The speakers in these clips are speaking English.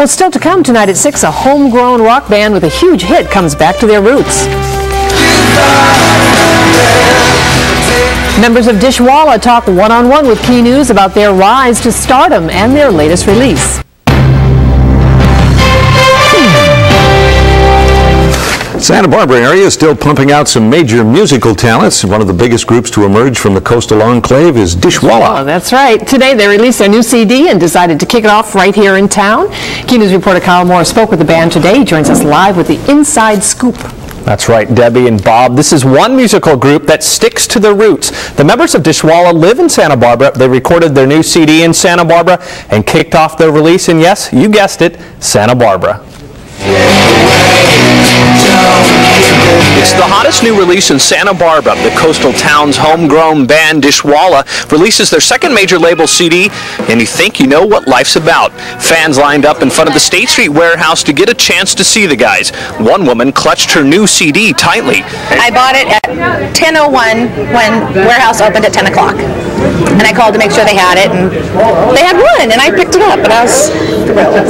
Well, still to come tonight at 6, a homegrown rock band with a huge hit comes back to their roots. Members of Dishwalla talk one-on-one with Key News about their rise to stardom and their latest release. Santa Barbara area is still pumping out some major musical talents. One of the biggest groups to emerge from the coastal enclave is Dishwalla. Oh, Dishwalla. that's right. Today they released their new CD and decided to kick it off right here in town. Key News reporter Kyle Moore spoke with the band today. He joins us live with the Inside Scoop. That's right, Debbie and Bob. This is one musical group that sticks to their roots. The members of Dishwalla live in Santa Barbara. They recorded their new CD in Santa Barbara and kicked off their release in, yes, you guessed it, Santa Barbara. It's the hottest new release in Santa Barbara. The coastal town's homegrown band Dishwalla releases their second major label CD, and you think you know what life's about. Fans lined up in front of the State Street Wherehouse to get a chance to see the guys. One woman clutched her new CD tightly. I bought it at 10:01 when Wherehouse opened at 10 o'clock, and I called to make sure they had it, and they had one, and I picked it up, and I was thrilled.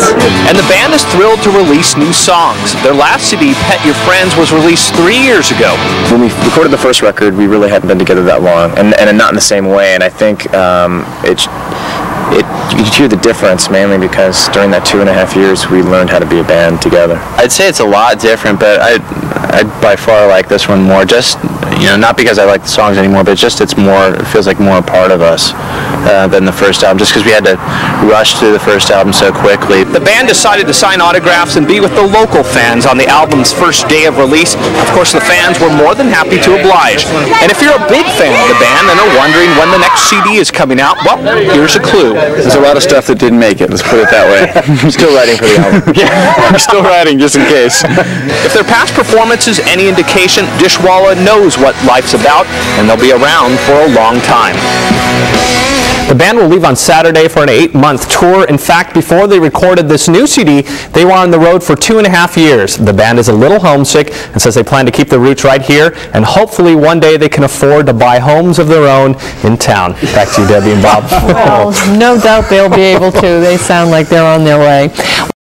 And the band is thrilled to release new songs. Their last CD, Pet Your Friends, was released three years ago. when we recorded the first record, we really hadn't been together that long, and, and not in the same way. And I think um, it, it you could hear the difference mainly because during that two and a half years, we learned how to be a band together. I'd say it's a lot different, but I I by far like this one more. Just you know, not because I like the songs anymore, but just it's more. It feels like more a part of us uh, than the first album. Just because we had to rush through the first album so quickly. The band decided to sign autographs and be with the local fans on the album's first day of release. Of course, the fans were more than happy to oblige. And if you're a big fan of the band and are wondering when the next CD is coming out, well, here's a clue. There's a lot of stuff that didn't make it. Let's put it that way. I'm still writing for the album. yeah, I'm still writing just in case. If their past performance is any indication, Dishwalla knows what life's about, and they'll be around for a long time. The band will leave on Saturday for an eight-month tour. In fact, before they recorded this new CD, they were on the road for two and a half years. The band is a little homesick and says they plan to keep their roots right here, and hopefully one day they can afford to buy homes of their own in town. Back to you, Debbie and Bob. Well, no doubt they'll be able to. They sound like they're on their way.